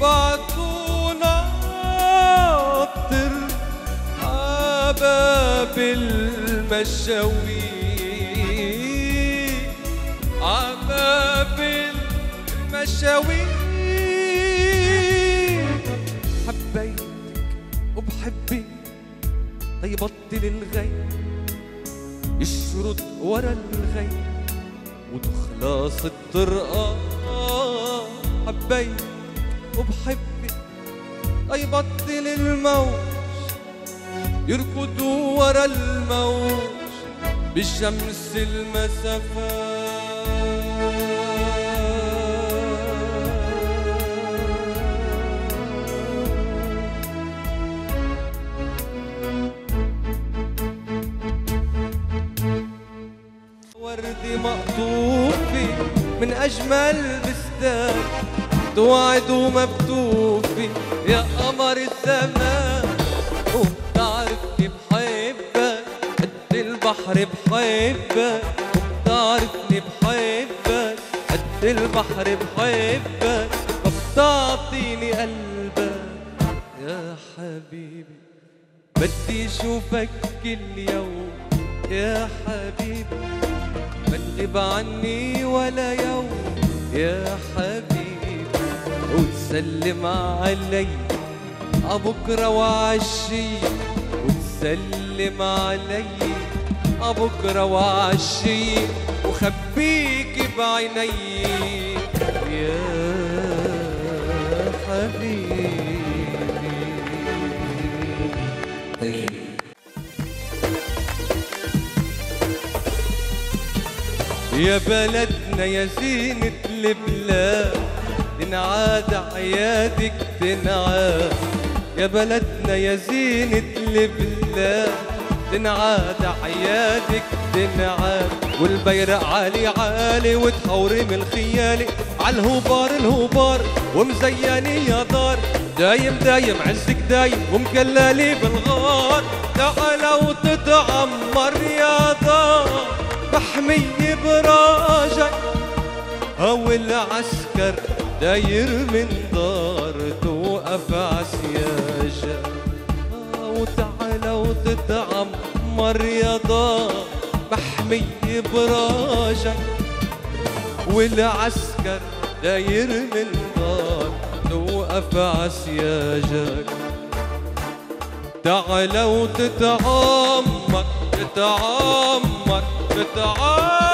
بعتونا عطر عباب المشاوير عباب المشاوير حبيتك وبحبك طيبطل الغي. يشرد ورا الغي. وتخلص الطرقة. حبيتك وبحبك طيبطل الموج يركض ورا الموج بشمس المسافات وردي مقطوفي من أجمل بستان. توعد ومكتوفي يا قمر الزمان وبتعرفني بحبك. قد البحر بحبك وبتعرفني بحبك. قد البحر بحبك فبتعطيني قلبك. يا حبيبي بدي أشوفك كل يوم. يا حبيبي ما تغيب عني ولا يوم. يا حبيبي. وتسلم علي عبكرة وعشي. وتسلم علي عبكرة وعشي. وخبيك بعيني. يا حبيبي. يا بلدنا يا زينة البلاد تنعاد عيادك تنعاد يا بلدنا يا زينة البلاد تنعاد عيادك تنعاد والبيرق عالي عالي وتحورم الخيالي عالهوبار الهوبار ومزيني يا دار. دايم دايم عزك دايم ومكلالي بالغار. تعال وتتعمر يا دار. محمي براجك هو العسكر. داير من دار توقف عسياجة وتعالى وتتعمر يا دار محمي براجك. والعسكر داير من دار توقف عسياجك تعالى وتتعمر تتعمر تتعمر